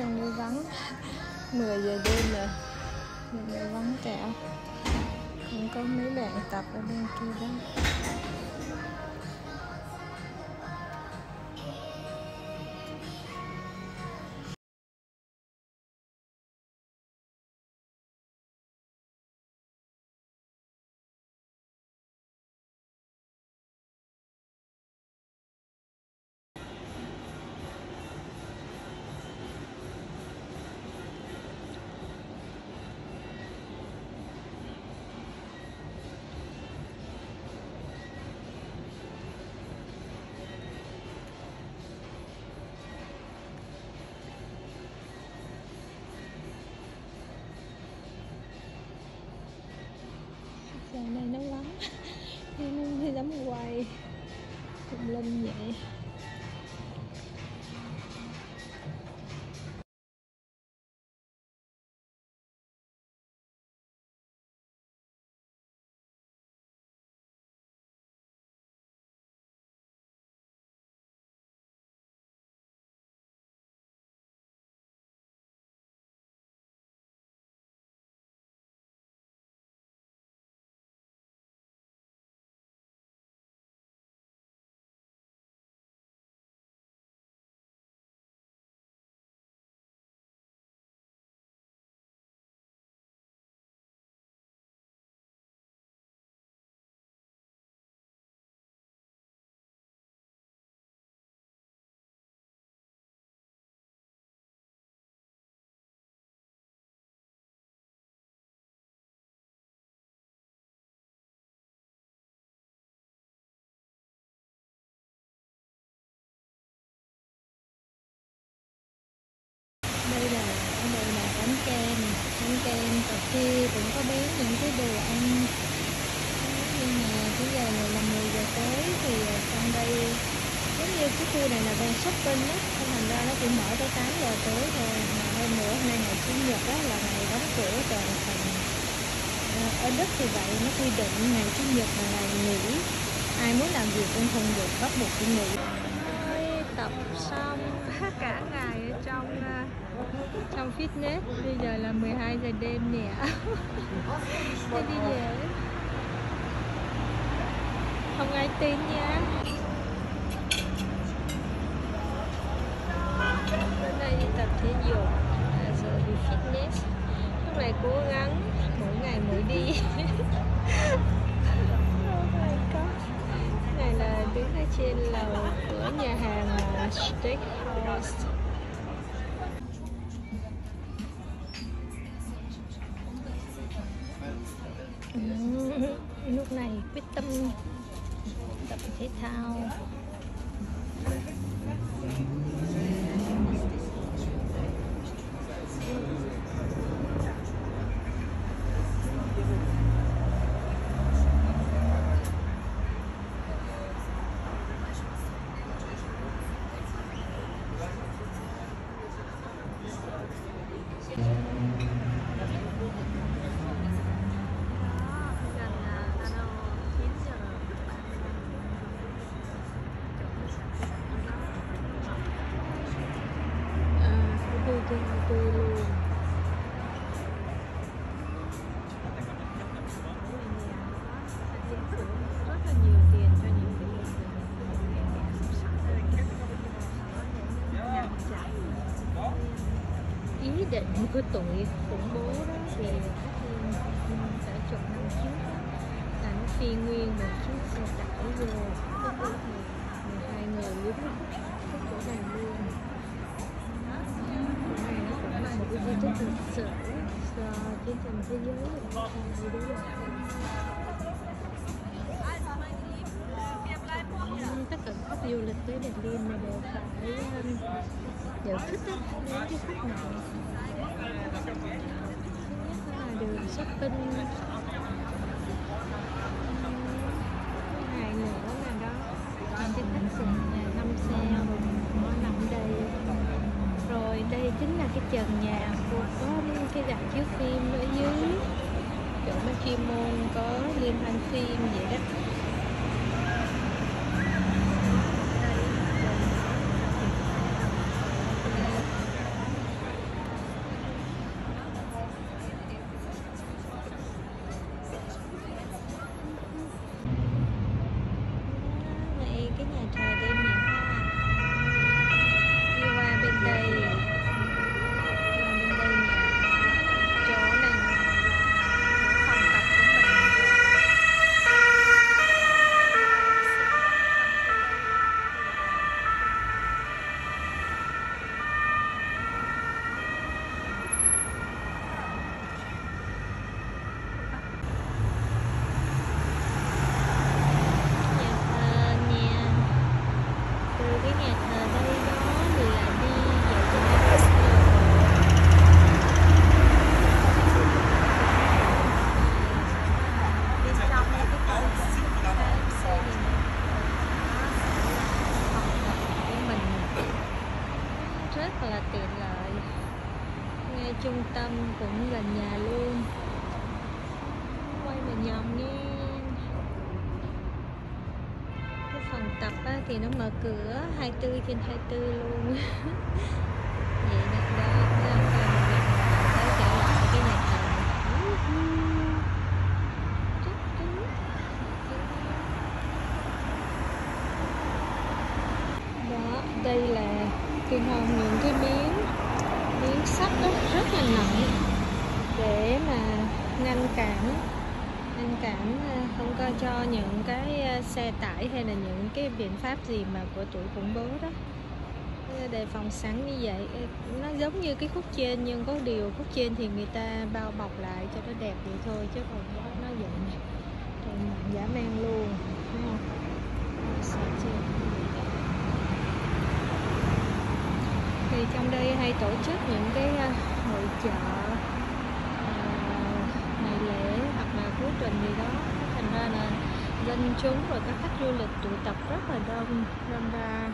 trong đây vắng. 10 giờ đêm rồi. Mình vắng tẹo không có mấy bạn tập ở bên kia đó. Này nó lắm, nên không dám quay cùng linh vậy. Em kem và kia cũng có bán những cái đồ ăn. Nhưng mà cái giờ này là 10 giờ tối thì ờ, trong đây giống như cái khu này là đang shopping á thành ra nó chỉ mở tới 8 giờ tối thôi. Mà hơn nữa, hôm nay ngày chủ nhật á, là ngày đóng cửa toàn phần ờ, ở Đức thì vậy, nó quy định ngày chủ nhật là ngày nghỉ. Ai muốn làm việc cũng không được bắt buộc phải nghỉ tập xong cả ngày ở trong ờ, trong fitness. Bây giờ là 12 giờ đêm nè. Thế đi về. Không ai tin nha. Hôm nay đi tập thể dục à, giờ đi fitness. Lúc này cố gắng mỗi ngày mỗi đi. trên lầu của nhà hàng à, Steakhouse. Ừ, lúc này quyết tâm tập thể thao à, vui tư luôn rất là nhiều tiền cho những cái ý định của tụi khủng bố đó thì phát hiện cả chục năm trước đó, là nó phi nguyên một chiếc xe tải vô. Hai người lúc chỗ này luôn và tất cả các du lịch tới Berlin này đều phải đều thích á, đến cái khúc này nhất là đường shopping này nữa là đó những cái khách sạn nhà năm sao nó nằm đây rồi đây chính là cái trần nhà của có cái rạp chiếu phim ở dưới. Chỗ mấy chuyên môn có liên hoan phim vậy đó Đây, cái nhà thờ đây đó thì là đi dạo trên đây rất là đi xong cái con KFC này nè học tập của mình rất là tiện lợi ngay trung tâm cũng gần nhà luôn quay về nhầm nha cái phòng tập á, thì nó mở cửa 24 trên 24 luôn. Vậy đó đó đó đó, đó quay trở lại cái nhà thờ đó đây là kim hồng những cái miếng miếng sắt đó rất là nặng để mà ngăn cản anh cản ờ, không có cho những cái ờ, xe tải hay là những cái biện pháp gì mà của tụi khủng bố đó. Đề phòng sẵn như vậy ờ, nó giống như cái khúc trên, nhưng có điều khúc trên thì người ta bao bọc lại cho nó đẹp vậy thôi, chứ còn nó nó vậy nè. Rồi nặng luôn không? Thì trong đây hay tổ chức những cái hội chợ trình gì đó. Thành ra là dân chúng và các khách du lịch tụ tập rất là đông, nên ra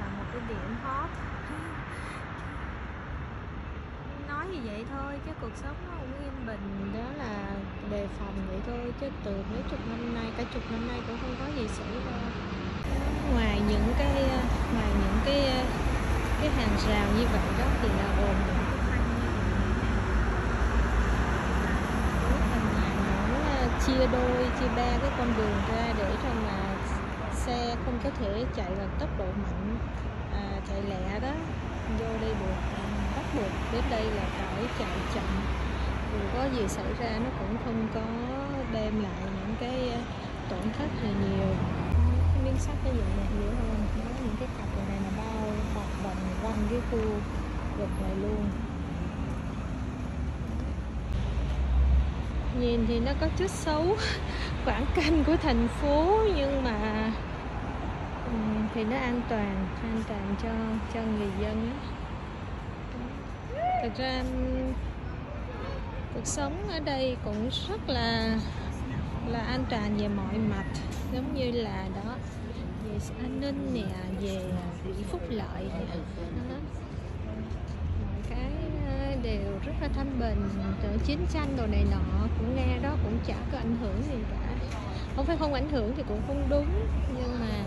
là một cái điểm hot. Nói như vậy thôi, chứ cuộc sống nó cũng yên bình. Đó là đề phòng vậy thôi, chứ từ mấy chục năm nay, cả chục năm nay cũng không có gì xảy ra. Ngoài những cái ờ, ngoài những cái ờ, cái hàng rào như vậy đó thì là ồn những cái thanh như vậy nè. Cuối phần nhà nó ờ, chia đôi chia ba cái con đường ra để cho mà xe không có thể chạy vào tốc độ mạnh à, chạy lẹ đó. Vô đây được à, bắt buộc đến đây là phải chạy chậm. Dù có gì xảy ra nó cũng không có đem lại những cái à, tổn thất gì nhiều. Cái miếng sắt cái vậy này nhiều hơn đó những cái cặp này là bao bọc vòng quanh cái khu vực này luôn. Nhìn thì nó có chút xấu quảng canh của thành phố, nhưng mà thì nó an toàn an toàn cho cho người dân đó. thực ra cuộc sống ở đây cũng rất là là an toàn về mọi mặt, giống như là đó, về an ninh nè, về quỹ phúc lợi nè đó. mọi cái ờ, đều rất là thanh bình chiến tranh đồ này nọ cũng nghe đó cũng chả có ảnh hưởng gì cả. Không phải không ảnh hưởng thì cũng không đúng nhưng mà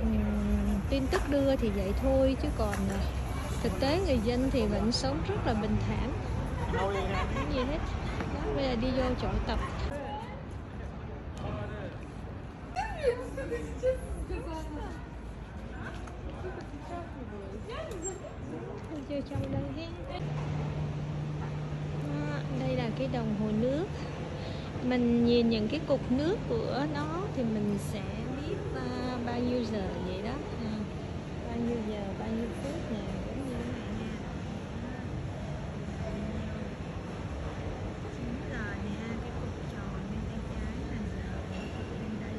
um, tin tức đưa thì vậy thôi chứ còn à, thực tế người dân thì vẫn sống rất là bình thản. Không gì hết. Đó, bây giờ đi vô chỗ tập. Chưa trong đây hết Đó, đây là cái đồng hồ nước. Mình nhìn những cái cục nước của nó thì mình sẽ biết à, bao nhiêu giờ vậy đó. À, bao nhiêu giờ bao nhiêu phút nè như thế này nha chín giờ nè cái cục tròn bên tay trái là giờ cái cục bên đây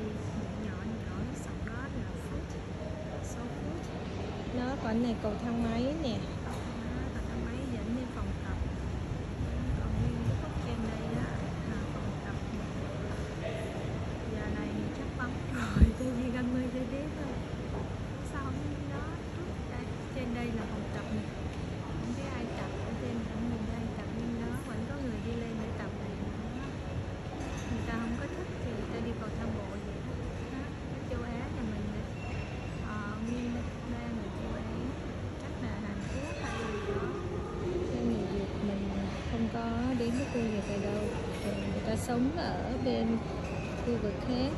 nhỏ nhỏ sau đó là phút số phút nó còn này cầu thang máy nè đó, cầu thang máy dẫn lên phòng tập còn nguyên cái khúc trên đây á là phòng tập giờ này thì chắc vắng rồi tại vì gần 10 giờ đêm rồi sao không đi đó trước đây trên đây là phòng tập nè không thấy ai tập ở trên cũng nhìn thấy ai tập nhưng đó vẫn có người đi lên để tập này nữa người ta không có thích thì người ta đi cầu thang bộ vậy đó Đó, ở châu Á nhà mình nè ờ, nguyên ba người châu Á chắc là Hàn Quốc hay gì đó Nên người Việt mình không có đến cái khu vực này đâu người ta sống ở bên khu vực khác.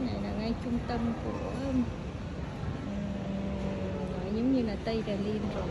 Này là ngay trung tâm của giống như là Tây Berlin rồi.